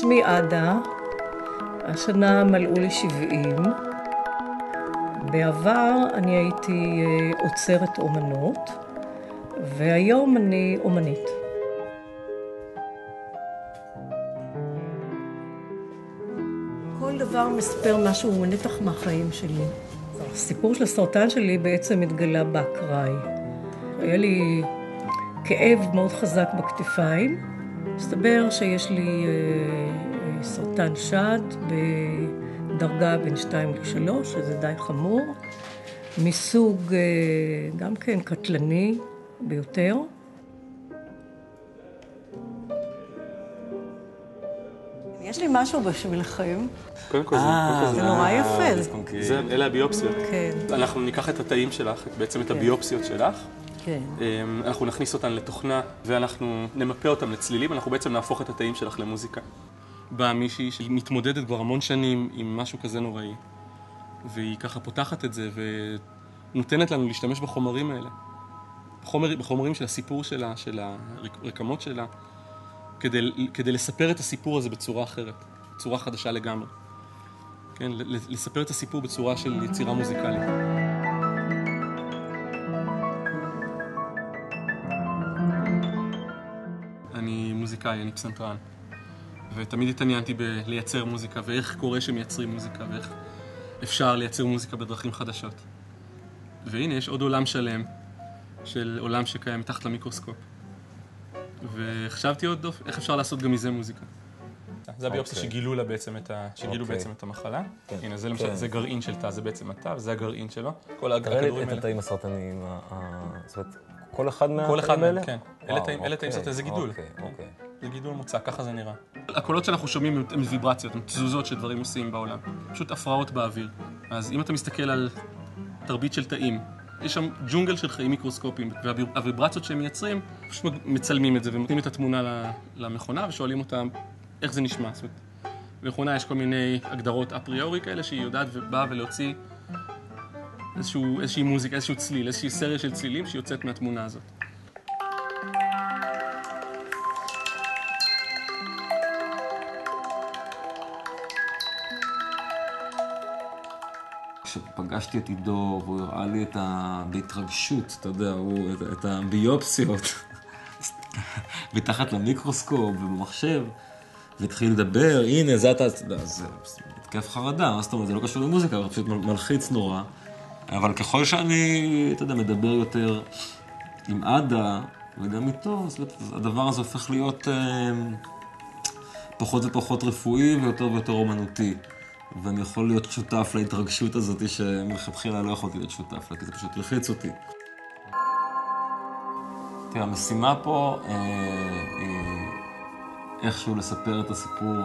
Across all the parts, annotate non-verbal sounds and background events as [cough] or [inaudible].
שמי עדה, השנה מלאו לי 70. בעבר אני הייתי אה, עוצרת אומנות, והיום אני אומנית. כל דבר מספר משהו, נתח מהחיים שלי. הסיפור של הסרטן שלי בעצם התגלה באקראי. היה לי כאב מאוד חזק בכתפיים. מסתבר שיש לי אה, סרטן שד בדרגה בין 2 ל-3, שזה די חמור, מסוג אה, גם כן קטלני ביותר. יש לי משהו בשבילכם. קודם כל זה אה, זה נורא יפה. זה- אלה הביופסיות. כן, אנחנו ניקח את התאים שלך, בעצם את הביופסיות שלך, כן. אמ, אנחנו נכניס אותן לתוכנה ואנחנו נמפה אותן לצלילים, אנחנו בעצם נהפוך את התאים שלך למוזיקה. באה מישהי שמתמודדת כבר המון שנים עם משהו כזה נוראי, והיא ככה פותחת את זה ונותנת לנו להשתמש בחומרים האלה. בחומר, בחומרים של הסיפור שלה, של הרקמות שלה, כדי, כדי לספר את הסיפור הזה בצורה אחרת, בצורה חדשה לגמרי. כן, לספר את הסיפור בצורה של יצירה מוזיקלית. אני מוזיקאי, אני פסנתרן. ותמיד התעניינתי בלייצר מוזיקה, ואיך קורה שמייצרים מוזיקה, ואיך אפשר לייצר מוזיקה בדרכים חדשות. והנה, יש עוד עולם שלם, של עולם שקיים מתחת למיקרוסקופ. וחשבתי עוד איך אפשר לעשות גם מזה מוזיקה. זה הביופסיה אוקיי. שגילו לה בעצם את, ה... שגילו אוקיי. בעצם את המחלה. כן. הנה, זה למשל, כן. זה גרעין של תא, זה בעצם התא, וזה הגרעין שלו. כל הג- תראה לי הכדורים את האלה. התאים הסרטניים, זאת אומרת, כל אחד מהתאים כל אחד מהם, האלה? כן. אלה תאים, אוקיי, סרטן, זה גידול. זה גידול מוצק, ככה זה נראה. הקולות שאנחנו שומעים הם- ויברציות, הם תזוזות שדברים עושים בעולם. פשוט הפרעות באוויר. אז אם אתה מסתכל על תרבית של תאים, יש שם ג'ונגל של חיים מיקרוסקופיים, והוויברציות שהם מייצרים, פשוט מצלמים את זה ונותנים את התמונה למכונה ושואלים אותם איך זה נשמע. זאת אומרת, במכונה יש כל מיני הגדרות אפריורי כאלה שהיא יודעת ובאה ולהוציא איזשהו, איזושהי מוזיקה, איזשהו צליל, איזושהי סריה של צלילים שיוצאת מהתמונה הזאת. כשפגשתי את עידו, והוא הראה לי את ה... בהתרגשות, אתה יודע, הוא... את, את הביופסיות, [laughs] מתחת למיקרוסקופ ובמחשב, והתחיל לדבר, הנה, זה אתה, זה התקף חרדה, מה זאת אומרת, זה לא קשור למוזיקה, זה פשוט מל- מלחיץ נורא. אבל ככל שאני, אתה יודע, מדבר יותר עם עדה, וגם איתו, אומרת, הדבר הזה הופך להיות אה, פחות ופחות רפואי ויותר ויותר אומנותי. ואני יכול להיות שותף להתרגשות הזאת שמלכתחילה לא יכולתי להיות שותף לה, כי זה פשוט לחיץ אותי. תראה, המשימה פה אה, היא איכשהו לספר את הסיפור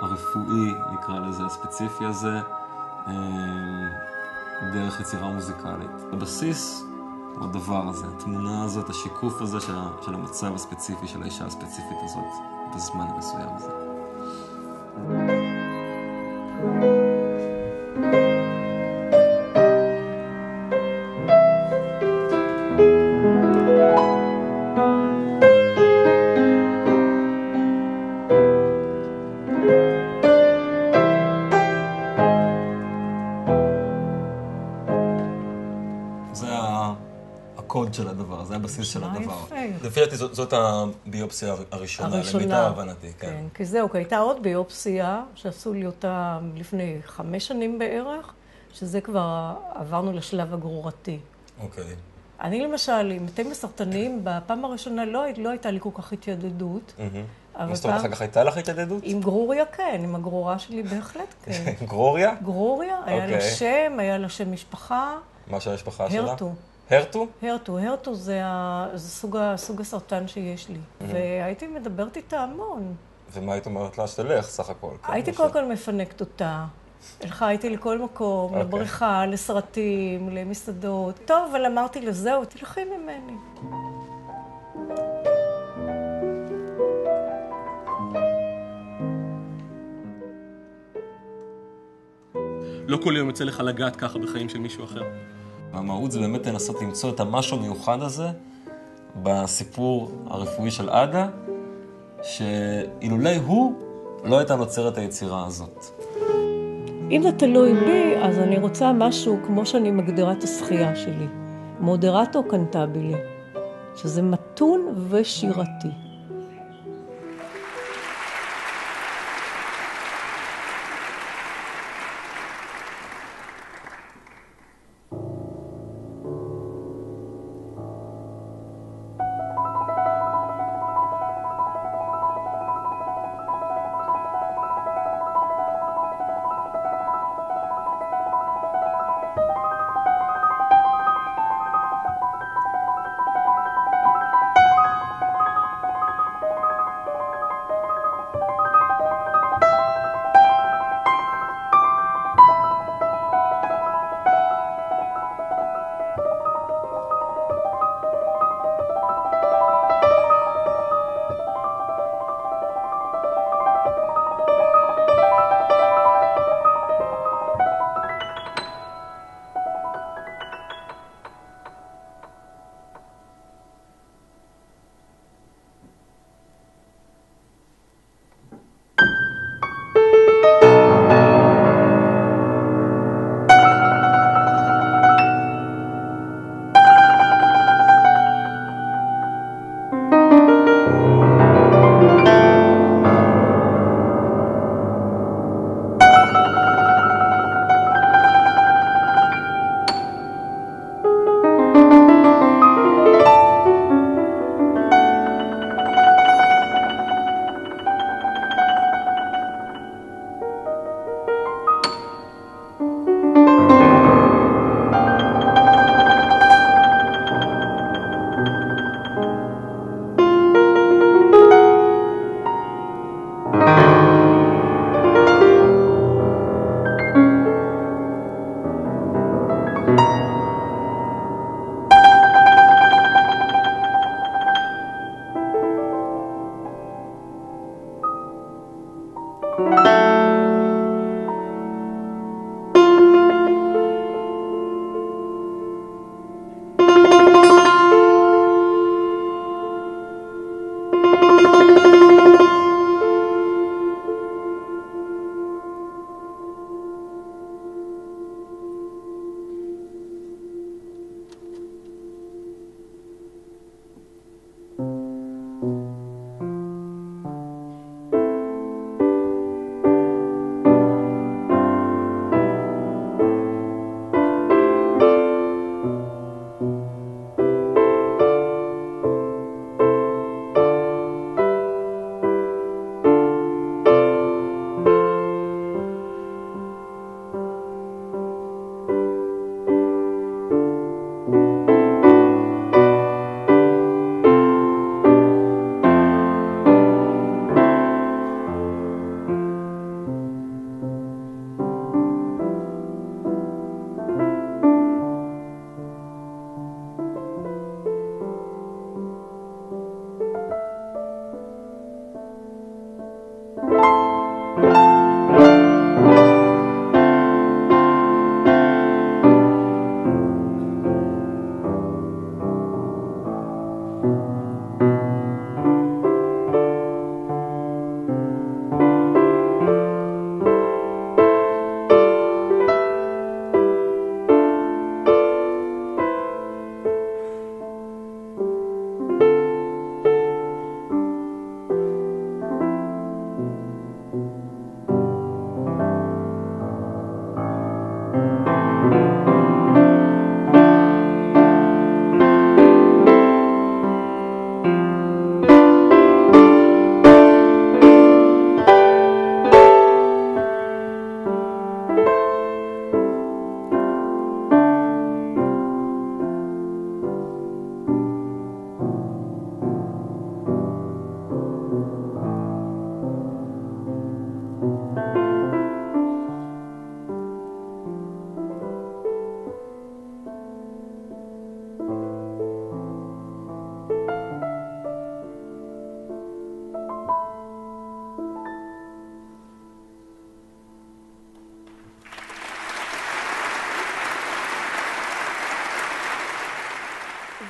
הרפואי, נקרא לזה, הספציפי הזה, אה, דרך יצירה מוזיקלית. הבסיס הוא הדבר הזה, התמונה הזאת, השיקוף הזה של, של המצב הספציפי של האישה הספציפית הזאת, בזמן המסוים הזה. זה הקוד של הדבר, זה הבסיס של נשמע הדבר. יפה. לפי דעתי זאת, הביופסיה הראשונה, הראשונה. למיטב הבנתי, כן. כן, כי זהו, כי הייתה עוד ביופסיה, שעשו לי אותה לפני חמש שנים בערך, שזה כבר עברנו לשלב הגרורתי. אוקיי. אני למשל, עם תאים מסרטניים, בפעם הראשונה לא, לא הייתה לי כל כך התיידדות. מה זאת אומרת, אחר כך הייתה לך התיידדות? עם גרוריה כן, עם הגרורה שלי בהחלט [laughs] כן. גרוריה? גרוריה, היה לה אוקיי. שם, היה לה שם משפחה, מה של המשפחה שלה? הרטו. הרטו? הרטו, הרטו זה, ה... זה סוג, ה... סוג הסרטן שיש לי. והייתי מדברת איתה המון. ומה היית אומרת לה שתלך, סך הכל? כן, הייתי קודם כל מפנקת אותה. הלכה איתי לכל מקום, אוקיי. לבריכה, לסרטים, למסעדות. טוב, אבל אמרתי לה, זהו, תלכי ממני. לא כל יום יוצא לך לגעת ככה בחיים של מישהו אחר. והמהות זה באמת לנסות למצוא את המשהו המיוחד הזה בסיפור הרפואי של עדה, שאילולא הוא, לא הייתה נוצרת היצירה הזאת. אם זה תלוי בי, אז אני רוצה משהו כמו שאני מגדירה את השחייה שלי. מודרטו קנטבילי, שזה מתון ושירתי.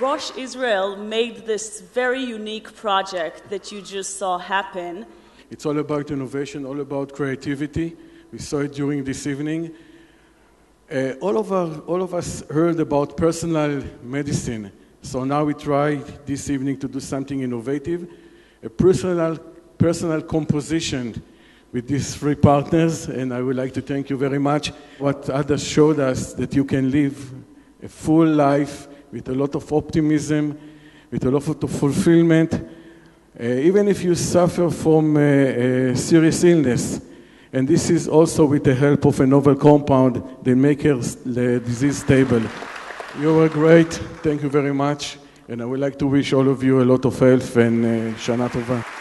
Rosh Israel made this very unique project that you just saw happen It's all about innovation, all about creativity. We saw it during this evening. Uh, all, of our, all of us heard about personal medicine. So now we try this evening to do something innovative, a personal, personal composition with these three partners, and I would like to thank you very much. What others showed us that you can live a full life with a lot of optimism, with a lot of fulfillment, uh, even if you suffer from uh, a serious illness. And this is also with the help of a novel compound that makes the disease stable. You were great. Thank you very much. And I would like to wish all of you a lot of health and uh, Shana Tova.